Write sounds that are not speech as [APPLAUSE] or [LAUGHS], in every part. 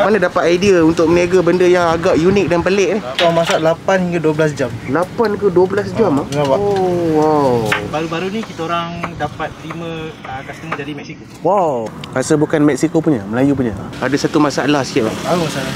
Macam mana dapat idea untuk meniaga benda yang agak unik dan pelik ni? Kau masak 8 hingga 12 jam 8 ke 12 jam ah? nampak. Oh, wow. Baru-baru ni kita orang dapat terima uh, customer dari Mexico Wow. Rasa bukan Mexico punya, Melayu punya. Ada satu masalah sikit bang. Baru masalah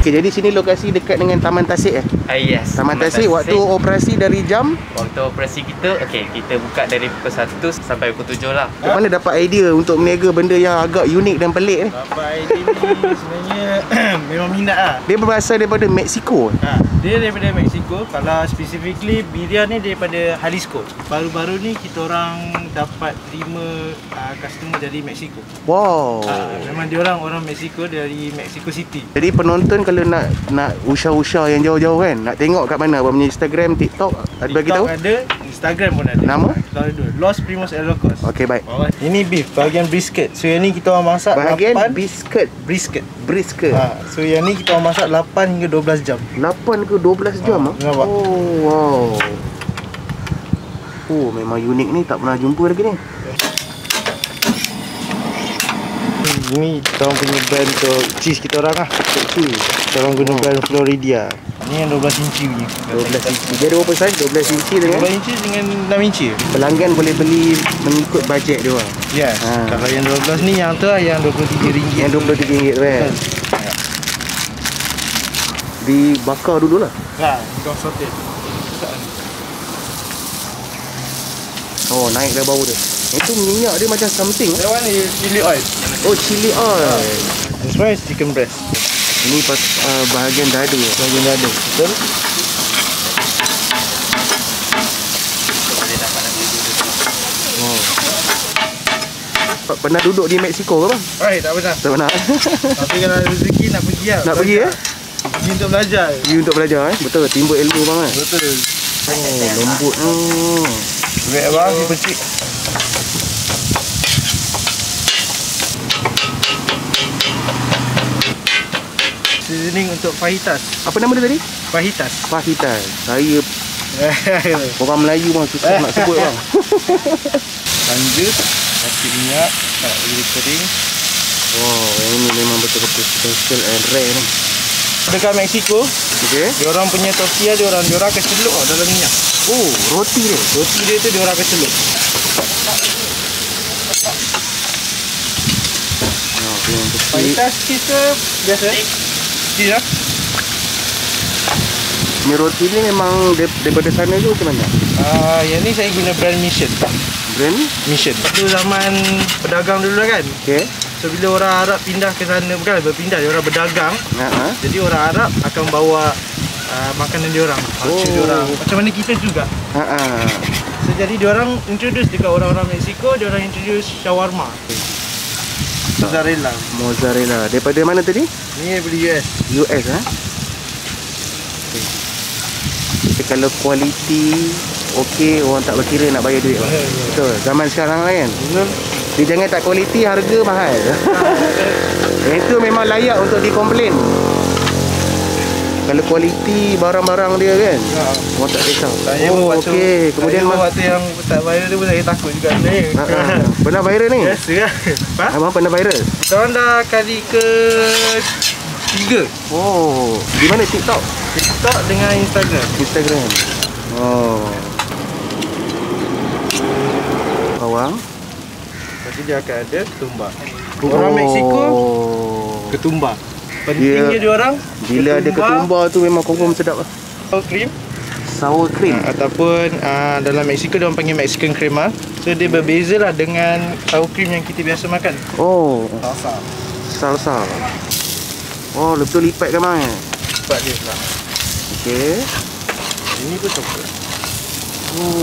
Okey, jadi sini lokasi dekat dengan Taman Tasik eh? Ah, yes. Taman Tasik waktu operasi dari jam waktu operasi kita, okey, kita buka dari pukul 1 sampai pukul 7 lah. Macam mana dapat idea untuk meniaga benda yang agak unik dan pelik ni? Bapak idea ni sebenarnya [COUGHS] memang minat lah Dia berasal daripada Mexico. ha, Dia daripada Mexico Kalau specifically Birian ni daripada Jalisco Baru-baru ni kita orang dapat terima uh, customer dari Mexico Wow. ha, Memang dia orang orang Mexico dari Mexico City Jadi penonton kalau nak nak usah-usah yang jauh-jauh kan, nak tengok kat mana abang punya Instagram, TikTok, ada bagi tahu? Ada Instagram pun ada Nama? Kita ada dua Los Primos El Locos Okey, baik. Bawah. Ini beef bahagian brisket So yang ni kita orang masak Bahagian 8 biscuit brisket brisket. ha, So yang ni kita orang masak 8 hingga 12 jam 8 ke 12 jam ah. nampak. Oh, wow. Oh, memang unik ni tak pernah jumpa lagi ni. Ini kita orang punya brand untuk cheese kita orang lah Cheese. Kita orang guna brand Floridia Ni yang 12 inci punya 12 inci. Dia ada berapa saiz? 12 inci dengan 12 inci dengan 6 inci pelanggan boleh beli mengikut bajet dia orang. Yes Ha. Kalau yang 12 ni yang tu lah yang RM23 Yang RM23 tu kan. Dibakar dululah. Ha, kau sorted Oh, naik dah bau dia. Itu minyak dia macam something. eh. That one is chili oil Oh, chili oil. This one is chicken breast Ini pas uh, bahagian dada. Bahagian dada Betul? P- Pernah duduk di Mexico ke bang? Alright, tak pernah Tak pernah. [LAUGHS] Tapi kalau ada rezeki nak pergi lah Nak pergi eh? Pergi untuk belajar You untuk belajar eh? Betul, timbul ilmu bang eh? Betul Oh, lembut. Hmm. Duit abang, si pecik Seasoning untuk fajitas Apa nama dia tadi? Fajitas Fajitas. Saya [LAUGHS] orang Melayu bang susah nak [LAUGHS] sebut bang. Lanjut Kasih minyak Tak boleh kering Wow, yang ini memang betul-betul special and rare ni. Dekat Mexico Okey. Dia orang punya tortilla dia orang Dia orang tau dalam minyak Oh, roti dia. Roti dia tu dia orang akan celup kecil. Fajitas cheese ke biasa? Cheese lah Ni roti ni memang dar- daripada sana tu ke mana? uh, Yang ni saya guna brand Mission Brand? Mission Itu zaman pedagang dulu lah kan Okey. So bila orang Arab pindah ke sana Bukan berpindah Dia orang berdagang ha. Jadi orang Arab akan bawa uh, Makanan dia orang Culture Oh. dia orang Macam mana kita juga Ha ha. So jadi dia orang introduce dekat orang-orang Mexico Dia orang introduce shawarma Mozzarella Mozzarella. Daripada mana tadi? Ni daripada US US ha. Okay, kalau kualiti okey orang tak berkira nak bayar duit. Ya, ya. Betul. Zaman sekarang lah kan. Betul Dia jangan tak kualiti harga mahal. [LAUGHS] Itu memang layak untuk dikomplain. Kalau kualiti barang-barang dia kan. ha. Orang tak kisah. Saya oh, pun waktu okey. Kemudian Saya mas- waktu yang tak viral tu pun saya takut juga sebenarnya Ha, ha. Pernah viral ni? Biasa lah Ha? Abang pernah viral? Kita orang dah kali ke Tiga Oh, di mana TikTok? TikTok dengan Instagram Instagram. Oh. Bawang. Lepas tu dia akan ada ketumbar Orang Mexico Ketumbar Pentingnya Dia- dia orang Bila ada ketumbar tu memang confirm sedap lah. Sour cream Sour cream. Ataupun uh, dalam Mexico dia orang panggil Mexican crema So dia berbeza lah dengan sour cream yang kita biasa makan Oh, Salsa salsa. Oh, betul lipat kan bang? Sebab dia lah Okey. Ini pun coklat Oh.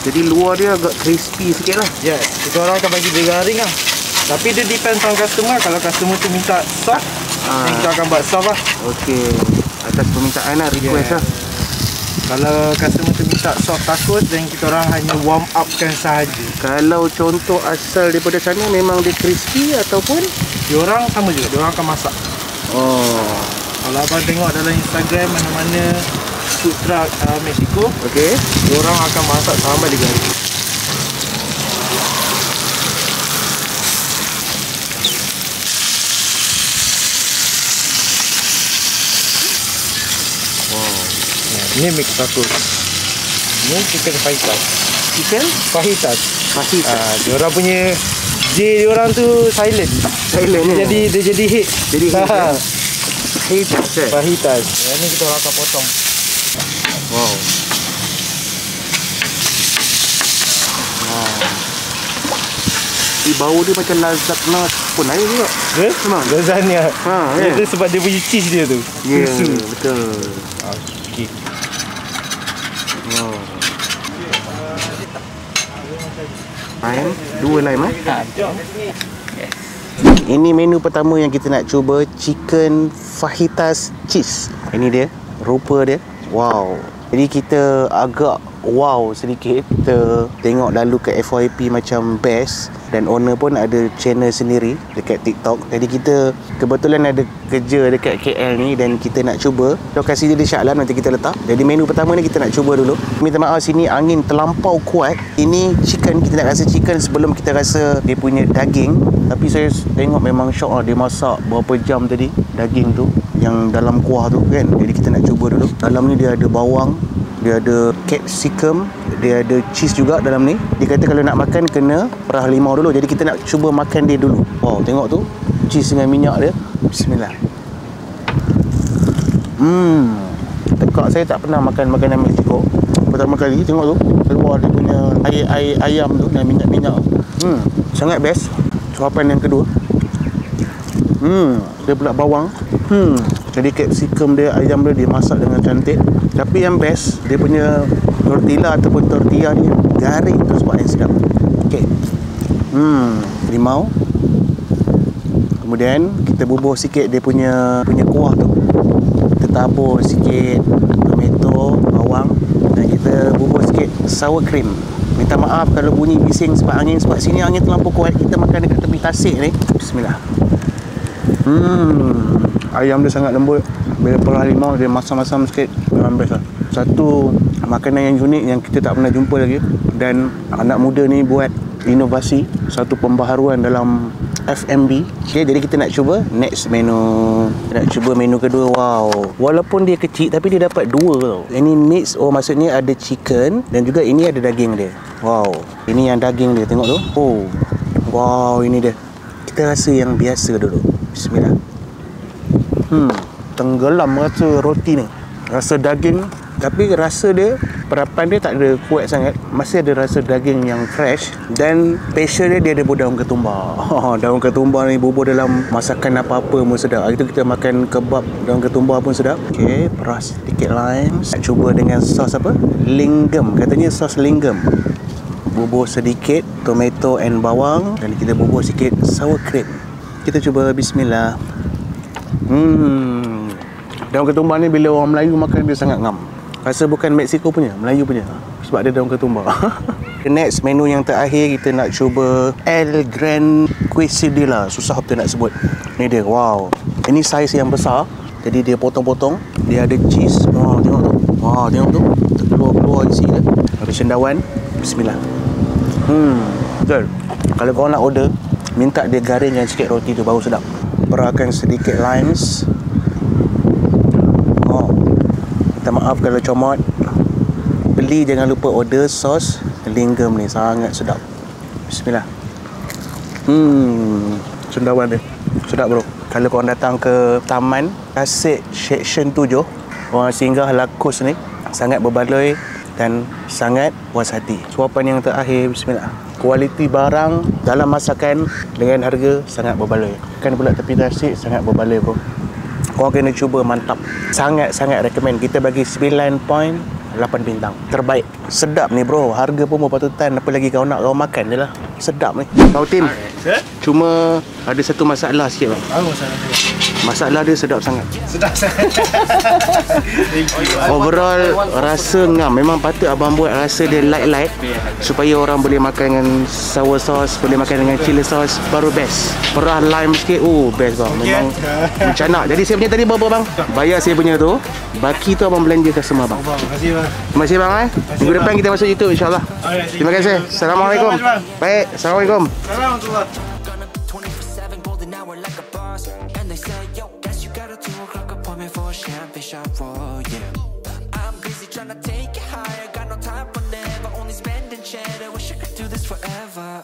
Jadi luar dia agak crispy sikit lah. Yes Kita orang akan bagi dia garing lah Tapi dia depends on customer Kalau customer tu minta soft Ah. Kita akan buat soft lah Okey. Atas permintaan lah, request Yeah. lah. Kalau customer tu minta soft takut Then kita orang hanya warm upkan sahaja Kalau contoh asal daripada sana memang dia crispy ataupun Dia orang sama juga Dia orang akan masak Oh. Kalau abang tengok dalam Instagram Mana-mana food truck uh, Mexico. Okey. Diorang akan masak sama dengan Ya, ini mix tacos. Ini chicken fajitas. Chicken Fajitas. fahit. Ah, diorang punya J diorang tu silent. Silent Dia ni. jadi dia jadi hit. Jadi hit, Ha. eh? Fahit. eh? Fajitas. Yang ni kita orang akan potong. Wow. Di bau dia macam lazatna pun air juga. Ke? Memang. Lasagna. Ha, ya. Itu sebab dia punya cheese dia tu. Ya, Susu. betul. Okey. Lime, dua lime eh. Ini menu pertama yang kita nak cuba Chicken fajitas cheese. Ini dia Rupa dia. Wow. Jadi kita agak wow sedikit. Kita tengok lalu kat FYP macam best. Dan owner pun ada channel sendiri Dekat TikTok. Jadi kita kebetulan ada kerja dekat KL ni Dan kita nak cuba. Lokasi dia di Shah Alam nanti kita letak. Jadi menu pertama ni kita nak cuba dulu. Minta maaf sini angin terlampau kuat. Ini chicken Kita nak rasa chicken sebelum kita rasa dia punya daging. Tapi saya tengok memang syok lah Dia masak berapa jam tadi Daging tu Yang dalam kuah tu kan? Jadi kita nak cuba dulu. Dalam ni dia ada bawang dia ada capsicum Dia ada cheese juga dalam ni. Dia kata kalau nak makan kena perah limau dulu. Jadi kita nak cuba makan dia dulu. Wow tengok tu. Cheese dengan minyak dia. Bismillah. Hmm. Tekak saya tak pernah makan makanan Mexico Pertama kali tengok tu. Keluar dia punya air, air ayam tu Dengan minyak-minyak Hmm. Sangat best. Suapan yang kedua. Hmm. Dia pula bawang. Hmm Jadi capsicum dia Ayam dia dia masak dengan cantik. Tapi yang best Dia punya Tortilla ataupun tortilla ni Garing tu sebab yang sedap. Okay Hmm Limau. Kemudian Kita bubuh sikit dia punya Punya kuah tu. Kita tabur sikit Tomato Bawang Dan kita bubuh sikit Sour cream. Minta maaf kalau bunyi bising sebab angin Sebab sini angin terlampau kuat. Kita makan dekat tepi tasik ni. Bismillah. Hmm Ayam dia sangat lembut. Bila perah limau Dia masam-masam sikit Memang best lah Satu Makanan yang unik Yang kita tak pernah jumpa lagi. Dan Anak muda ni buat Inovasi Satu pembaharuan dalam FMB Okay jadi kita nak cuba Next menu. Kita nak cuba menu kedua. Wow. Walaupun dia kecil Tapi dia dapat dua tau. Ini mix Oh maksudnya ada chicken Dan juga ini ada daging dia. Wow. Ini yang daging dia Tengok tu. Oh. Wow ini dia. Kita rasa yang biasa dulu. Bismillah Hmm, tenggelam rasa roti ni. Rasa daging tapi rasa dia perapan dia tak ada kuat sangat. Masih ada rasa daging yang fresh dan special dia dia ada daun ketumbar. [LAUGHS] daun ketumbar ni bubur dalam masakan apa-apa pun sedap. Hari tu kita makan kebab daun ketumbar pun sedap. Okey, peras sedikit lime. Nak cuba dengan sos apa? Linggam. Katanya sos linggam. Bubur sedikit tomato and bawang dan kita bubur sikit sour cream. Kita cuba bismillah. Hmm. Daun ketumbar ni bila orang Melayu makan dia sangat ngam. Rasa bukan Mexico punya, Melayu punya. Sebab dia daun ketumbar. [LAUGHS] Next menu yang terakhir kita nak cuba El Gran Quesadilla. Susah betul nak sebut. Ni dia. Wow. Ini saiz yang besar. Jadi dia potong-potong. Dia ada cheese. Wow, tengok tu. Wow, tengok tu. Terkeluar-keluar isi dia. Ada cendawan. Bismillah. Hmm. Betul. Kalau kau nak order, minta dia garingkan sikit roti tu baru sedap. Perahkan sedikit limes. Oh. Minta maaf kalau comot. Beli jangan lupa order sos linggam ni sangat sedap. Bismillah. Hmm, cendawan dia. Sedap bro. Kalau korang datang ke taman Tasik Section 7, orang singgah Lakos ni sangat berbaloi dan sangat puas hati. Suapan yang terakhir bismillah. Kualiti barang dalam masakan dengan harga sangat berbaloi. Kan pula tepi tasik sangat berbaloi bro. Korang kena cuba mantap. Sangat-sangat recommend. Kita bagi 9.8 bintang. Terbaik. Sedap ni bro. Harga pun berpatutan. Apa lagi kau nak kau makan je lah. Sedap ni. Kau tim. Sir? Cuma ada satu masalah sikit bang. Bagus sangat. Masalah dia sedap sangat. Sedap sangat. [LAUGHS] Overall rasa ngam. Memang patut abang buat rasa dia light-light supaya orang boleh makan dengan sour sauce, boleh makan dengan chili sauce, baru best. Perah lime sikit, oh best bang. Memang nak. Jadi saya punya tadi berapa bang? Bayar saya punya tu. Baki tu abang belanja customer bang. Bang, terima kasih bang. Terima kasih bang eh. Minggu depan kita masuk YouTube insyaAllah. Terima kasih. Assalamualaikum. Baik. Assalamualaikum. Assalamualaikum. Shot, whoa, yeah I'm busy trying to take it higher Got no time for never, only spending cheddar. Wish I could do this forever